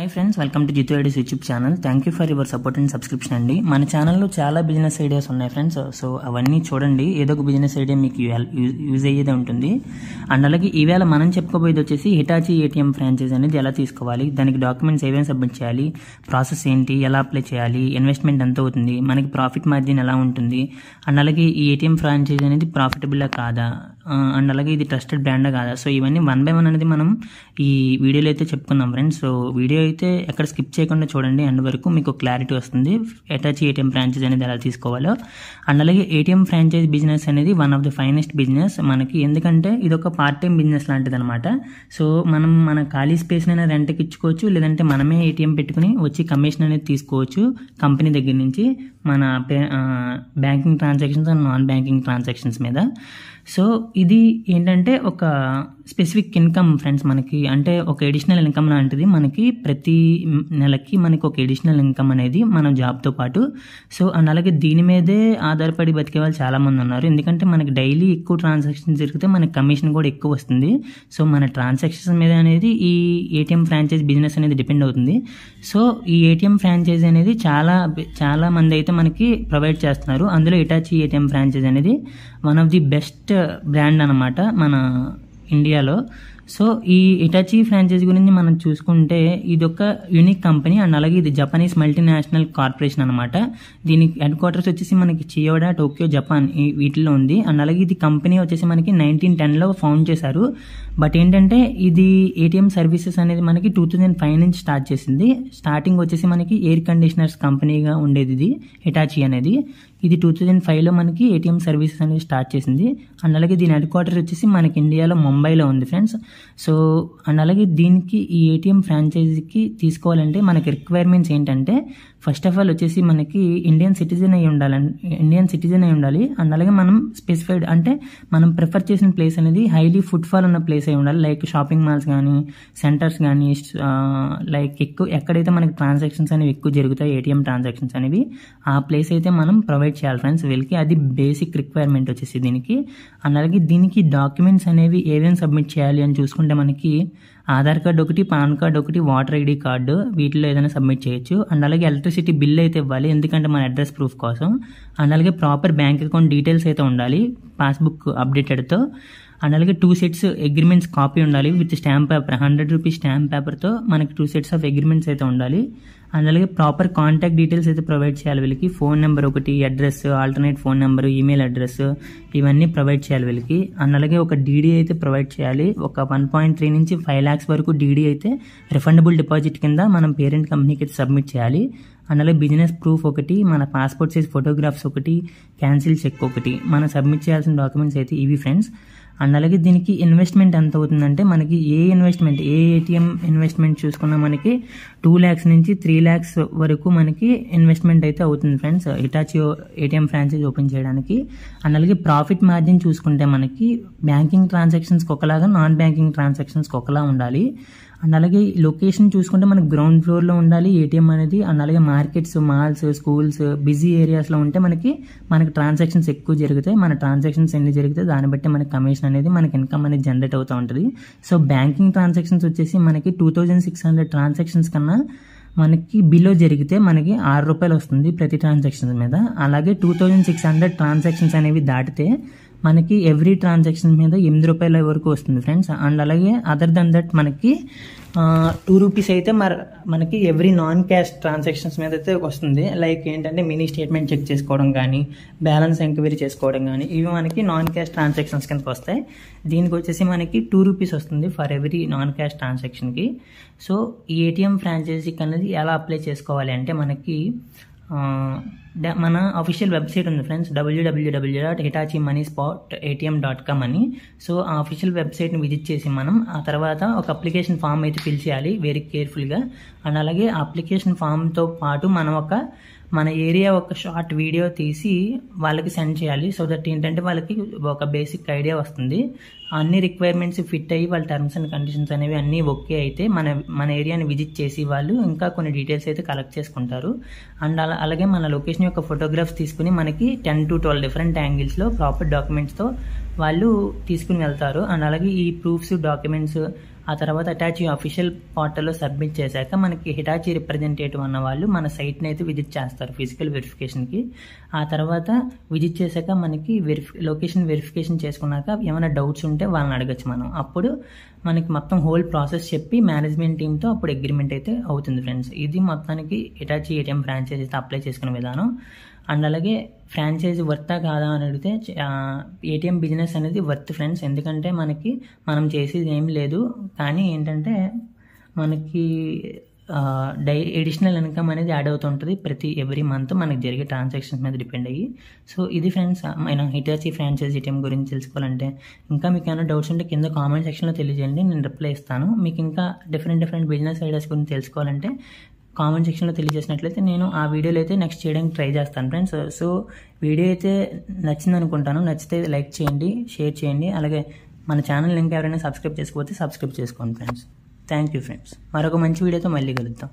Hi friends welcome to Jitu ideas YouTube channel thank you for your support and subscription అండి. మన ఛానల్లో చాలా business ideas ఉన్నాయి friends so అవన్నీ చూడండి. ఏదో ఒక బిజినెస్ ఐడియా మీకు యూజ్ అయ్యేదే ఉంటుంది. అండ్ అలాగే ఈవేళ మనం చెప్పుకోబోయేది వచ్చేసి హిటాచీ ఏటీఎం ఫ్రాంచైజ్ అనేది ఎలా తీసుకోవాలి? దానికి డాక్యుమెంట్స్ ఏమేమి సబ్మిట్ చేయాలి? ప్రాసెస్ ఏంటి? ఎలా అప్లై చేయాలి? ఇన్వెస్ట్మెంట్ ఎంత అవుతుంది? మనకి ప్రాఫిట్ మార్జిన్ ఎలా ఉంటుంది? అండ్ అలాగే ఈ ఏటీఎం ఫ్రాంచైజ్ అనేది ప్రాఫిటబుల్లా కాదా? అండ్ అలాగే ఇది ట్రస్టెడ్ బ్రాండా కాదా? సో ఇవన్నీ వన్ బై వన్ అనేది మనం ఈ వీడియోలో అయితే చెప్పుకుందాం ఫ్రెండ్స్. సో వీడియో అయితే ఎక్కడ స్కిప్ చేయకుండా చూడండి. అండ్ వరకు మీకు క్లారిటీ వస్తుంది. అటాచ్ ఏటీఎం ఫ్రాంచైజ్ అనేది ఎలా తీసుకోవాలో. అండ్ అలాగే ఏటీఎం ఫ్రాంచైజ్ బిజినెస్ అనేది one of the finest business మనకి. ఎందుకంటే ఇది ఒక పార్ట్ టైం బిజినెస్ లాంటిది అనమాట సో మనం మన ఖాళీ స్పేస్నైనా రెంట్కి ఇచ్చుకోవచ్చు. లేదంటే మనమే ఏటీఎం పెట్టుకుని వచ్చి కమిషన్ అనేది తీసుకోవచ్చు కంపెనీ దగ్గర నుంచి మన banking transactions and non banking transactions మీద. సో ఇది ఏంటంటే ఒక స్పెసిఫిక్ ఇన్కమ్ ఫ్రెండ్స్ మనకి అంటే ఒక ఎడిషనల్ ఇన్కమ్ లాంటిది మనకి ప్రతి నెలకి మనకి ఒక ఎడిషనల్ ఇన్కమ్ అనేది మన జాబ్తో పాటు. సో అండ్ అలాగే దీని మీదే ఆధారపడి బతికే వాళ్ళు చాలామంది ఉన్నారు. ఎందుకంటే మనకి డైలీ ఎక్కువ ట్రాన్సాక్షన్స్ జరిగితే మనకి కమిషన్ కూడా ఎక్కువ వస్తుంది. సో మన ట్రాన్సాక్షన్స్ మీద అనేది ఈ ఏటీఎం ఫ్రాంచైజ్ బిజినెస్ అనేది డిపెండ్ అవుతుంది. సో ఈ ఏటీఎం ఫ్రాంచైజ్ అనేది చాలా చాలా మంది అయితే మనకి ప్రొవైడ్ చేస్తున్నారు. అందులో ఇటాచి ఏటీఎం ఫ్రాంచైజ్ అనేది one of the best brand అనమాట మన ఇండియాలో సో ఈ ఇటాచి ఫ్రాంచైజ్ గురించి మనం చూసుకుంటే ఇది ఒక యూనిక్ కంపెనీ అండ్ అలాగే ఇది జపనీస్ మల్టీనేషనల్ కార్పొరేషన్ అనమాట దీని హెడ్ క్వార్టర్స్ వచ్చేసి మనకి చియోడా టోక్యో జపాన్ వీటిలో ఉంది. అండ్ అలాగే ఇది కంపెనీ వచ్చేసి మనకి నైన్టీన్ టెన్లో ఫౌండ్ చేశారు. బట్ ఏంటంటే ఇది ఏటీఎం సర్వీసెస్ అనేది మనకి టూ థౌజండ్ ఫైవ్ నుంచి స్టార్ట్ చేసింది. స్టార్టింగ్ వచ్చేసి మనకి ఎయిర్ కండిషనర్స్ కంపెనీగా ఉండేది ఇది ఇటాచీ అనేది. ఇది టూ థౌజండ్ ఫైవ్లో మనకి ఏటీఎం సర్వీసెస్ అనేది స్టార్ట్ చేసింది. అండ్ అలాగే దీని హెడ్ క్వార్టర్ వచ్చేసి మనకి ఇండియాలో ముంబైలో ఉంది ఫ్రెండ్స్ సో అండ్ అలాగే దీనికి ఈ ఏటీఎం ఫ్రాంచైజీకి తీసుకోవాలంటే మనకి రిక్వైర్మెంట్స్ ఏంటంటే ఫస్ట్ ఆఫ్ ఆల్ వచ్చేసి మనకి ఇండియన్ సిటిజన్ అయి ఉండాలి ఇండియన్ సిటిజన్ అయి ఉండాలి. అండ్ అలాగే మనం స్పెసిఫైడ్ అంటే మనం ప్రిఫర్ చేసిన ప్లేస్ అనేది హైలీ ఫుట్ఫాల్ ఉన్న ప్లేస్ అయి ఉండాలి. లైక్ షాపింగ్ మాల్స్ కానీ సెంటర్స్ కానీ లైక్ ఎక్కువ ఎక్కడైతే మనకి ట్రాన్సాక్షన్స్ అనేవి ఎక్కువ జరుగుతాయి ఏటీఎం ట్రాన్సాక్షన్స్ అనేవి ఆ ప్లేస్ అయితే మనం ప్రొవైడ్ చేయాలి ఫ్రెండ్స్ వీళ్ళకి అది బేసిక్ రిక్వైర్మెంట్ వచ్చేసి దీనికి. అండ్ అలాగే దీనికి డాక్యుమెంట్స్ అనేవి ఏమేమి సబ్మిట్ చేయాలి అని చూసుకుంటే మనకి ఆధార్ కార్డు ఒకటి పాన్ కార్డు ఒకటి వాటర్ ఐడి కార్డు వీటిలో ఏదైనా సబ్మిట్ చేయొచ్చు. అండ్ అలాగే ఎలక్ట్రిసిటీ బిల్ అయితే ఇవ్వాలి. ఎందుకంటే మన అడ్రస్ ప్రూఫ్ కోసం. అండ్ అలాగే ప్రాపర్ బ్యాంక్ అకౌంట్ డీటెయిల్స్ అయితే ఉండాలి. పాస్బుక్ అప్డేటెడ్తో. అండ్ అలాగే టూ సెట్స్ అగ్రిమెంట్స్ కాపీ ఉండాలి. With stamp paper hundred rupees stamp పేపర్తో మనకి టూ సెట్స్ ఆఫ్ అగ్రిమెంట్స్ అయితే ఉండాలి. అండ్ అలాగే ప్రాపర్ కాంటాక్ట్ డీటెయిల్స్ అయితే ప్రొవైడ్ చేయాలి వీళ్ళకి. ఫోన్ నెంబర్ ఒకటి address alternate phone number email address ఇవన్నీ ప్రొవైడ్ చేయాలి వీళ్ళకి. అండ్ అలాగే ఒక డీడీ అయితే ప్రొవైడ్ చేయాలి. ఒక వన్ పాయింట్ త్రీ నుంచి ఫైవ్ ల్యాక్స్ వరకు డీడీ అయితే రిఫండబుల్ డిపాజిట్ కింద మనం పేరెంట్ కంపెనీకి అయితే సబ్మిట్ చేయాలి. అండ్ అలాగే బిజినెస్ ప్రూఫ్ ఒకటి మన పాస్పోర్ట్ సైజ్ ఫోటోగ్రాఫ్స్ ఒకటి క్యాన్సిల్ చెక్ ఒకటి. మనం సబ్మిట్ చేయాల్సిన డాక్యుమెంట్స్ అయితే ఇవి ఫ్రెండ్స్ అండ్ అలాగే దీనికి ఇన్వెస్ట్మెంట్ ఎంత అవుతుందంటే మనకి ఏ ఇన్వెస్ట్మెంట్ ఏ ఏటీఎం ఇన్వెస్ట్మెంట్ చూసుకున్నా మనకి టూ ల్యాక్స్ నుంచి త్రీ ల్యాక్స్ వరకు మనకి ఇన్వెస్ట్మెంట్ అయితే అవుతుంది ఫ్రెండ్స్. ఇటాచియో ఏటీఎం ఫ్రాంచైజ్ ఓపెన్ చేయడానికి. అండ్ అలాగే ప్రాఫిట్ మార్జిన్ చూసుకుంటే మనకి బ్యాంకింగ్ ట్రాన్సాక్షన్స్కి ఒకలాగా నాన్ బ్యాంకింగ్ ట్రాన్సాక్షన్స్కి ఒకలా ఉండాలి. అండ్ అలాగే లొకేషన్ చూసుకుంటే మనకి గ్రౌండ్ ఫ్లోర్లో ఉండాలి ఏటీఎం అనేది అండ్ అలాగే మార్కెట్స్ మాల్స్ స్కూల్స్ బిజీ ఏరియాస్లో ఉంటే మనకి మనకి ట్రాన్సాక్షన్స్ ఎక్కువ జరుగుతాయి. మన ట్రాన్సాక్షన్స్ ఎన్ని జరిగితే దాన్ని బట్టి మనకి కమిషన్ అనేది మనకి ఇన్కమ్ అనేది జనరేట్ అవుతూ ఉంటుంది. సో బ్యాంకింగ్ ట్రాన్సాక్షన్స్ వచ్చేసి మనకి two thousand six hundred transactions కన్నా మనకి బిలో జరిగితే మనకి ఆరు రూపాయలు వస్తుంది ప్రతి ట్రాన్సాక్షన్స్ మీద. అలాగే two thousand six hundred transactions అనేవి దాటితే మనకి ఎవ్రీ ట్రాన్సాక్షన్ మీద ఎనిమిది రూపాయల వరకు వస్తుంది ఫ్రెండ్స్ అండ్ అలాగే అదర్ దెన్ దట్ మనకి టూ రూపీస్ అయితే మరి మనకి ఎవ్రీ నాన్ క్యాష్ ట్రాన్సాక్షన్స్ మీద అయితే వస్తుంది. లైక్ ఏంటంటే మినీ స్టేట్మెంట్ చెక్ చేసుకోవడం కానీ బ్యాలెన్స్ ఎంక్వైరీ చేసుకోవడం కానీ ఇవి మనకి నాన్ క్యాష్ ట్రాన్సాక్షన్స్ కిందకి వస్తాయి. దీనికి వచ్చేసి మనకి టూ రూపీస్ వస్తుంది ఫర్ ఎవ్రీ నాన్ క్యాష్ ట్రాన్సాక్షన్కి సో ఈ ఏటీఎం ఫ్రాంచైజీకి అనేది ఎలా అప్లై చేసుకోవాలి అంటే మనకి మన అఫీషియల్ వెబ్సైట్ ఉంది friends WWW dot Hitachi money spot ATM dot com అని. సో ఆ అఫీషియల్ వెబ్సైట్ని విజిట్ చేసి మనం ఆ తర్వాత ఒక అప్లికేషన్ ఫామ్ అయితే ఫిల్ చేయాలి వెరీ కేర్ఫుల్గా అండ్ అలాగే ఆ అప్లికేషన్ ఫామ్తో పాటు మనం ఒక మన ఏరియా ఒక షార్ట్ వీడియో తీసి వాళ్ళకి సెండ్ చేయాలి. సో దట్ ఏంటంటే వాళ్ళకి ఒక బేసిక్ ఐడియా వస్తుంది. అన్ని రిక్వైర్మెంట్స్ ఫిట్ అయ్యి వాళ్ళ టర్మ్స్ అండ్ కండిషన్స్ అనేవి అన్నీ ఓకే అయితే మన మన ఏరియాని విజిట్ చేసి వాళ్ళు ఇంకా కొన్ని డీటెయిల్స్ అయితే కలెక్ట్ చేసుకుంటారు. అండ్ అలా అలాగే మన లొకేషన్ యొక్క ఫోటోగ్రాఫ్స్ తీసుకుని మనకి టెన్ టు ట్వెల్వ్ డిఫరెంట్ యాంగిల్స్లో ప్రాపర్ డాక్యుమెంట్స్తో వాళ్ళు తీసుకుని వెళ్తారు. అండ్ అలాగే ఈ ప్రూఫ్స్ డాక్యుమెంట్స్ ఆ తర్వాత అటాచీ అఫీషియల్ పోర్టల్లో సబ్మిట్ చేశాక మనకి హిటాచీ రిప్రజెంటేటివ్ అన్న వాళ్ళు మన సైట్ని అయితే విజిట్ చేస్తారు ఫిజికల్ వెరిఫికేషన్కి ఆ తర్వాత విజిట్ చేశాక మనకి వెరిఫి లొకేషన్ వెరిఫికేషన్ చేసుకున్నాక ఏమైనా డౌట్స్ ఉంటే వాళ్ళని అడగచ్చు మనం. అప్పుడు మనకి మొత్తం హోల్ ప్రాసెస్ చెప్పి మేనేజ్మెంట్ టీమ్తో అప్పుడు అగ్రిమెంట్ అయితే అవుతుంది ఫ్రెండ్స్ ఇది మొత్తానికి హిటాచీ ఏటీఎం ఫ్రాంచైజ్ అయితే అప్లై చేసుకునే విధానం. అండ్ అలాగే ఫ్రాంచైజీ వర్తా కాదా అని అడిగితే ఏటీఎం బిజినెస్ అనేది వర్త్ ఫ్రెండ్స్ ఎందుకంటే మనకి మనం చేసేది ఏం లేదు. కానీ ఏంటంటే మనకి డై ఎడిషనల్ ఇన్కమ్ అనేది యాడ్ అవుతుంటుంది ప్రతి ఎవ్రీ మంత్ మనకి జరిగే ట్రాన్సాక్షన్స్ మీద డిపెండ్ అయ్యి. సో ఇది ఫ్రెండ్స్ మన హిటాచీ ఫ్రాంచైజీ ఏటీఎం గురించి తెలుసుకోవాలంటే ఇంకా మీకు ఏమైనా డౌట్స్ ఉంటే కింద కామెంట్ సెక్షన్లో తెలియజేయండి నేను రిప్లై ఇస్తాను. మీకు ఇంకా డిఫరెంట్ డిఫరెంట్ బిజినెస్ ఐడియాస్ గురించి తెలుసుకోవాలంటే కామెంట్ సెక్షన్లో తెలియజేసినట్లయితే నేను ఆ వీడియోలో అయితే నెక్స్ట్ చేయడానికి ట్రై చేస్తాను ఫ్రెండ్స్ సో వీడియో అయితే నచ్చింది అనుకుంటాను. నచ్చితే లైక్ చేయండి షేర్ చేయండి. అలాగే మన ఛానల్ ఇంకా ఎవరైనా సబ్స్క్రైబ్ చేసుకోకపోతే సబ్స్క్రైబ్ చేసుకోండి ఫ్రెండ్స్ థ్యాంక్ యూ ఫ్రెండ్స్. మరొక మంచి వీడియోతో మళ్ళీ కలుద్దాం.